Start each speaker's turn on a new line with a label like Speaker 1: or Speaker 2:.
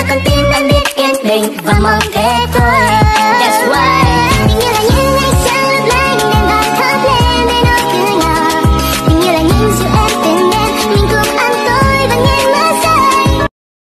Speaker 1: là con tim anh biết kiên định và mong thế thôi.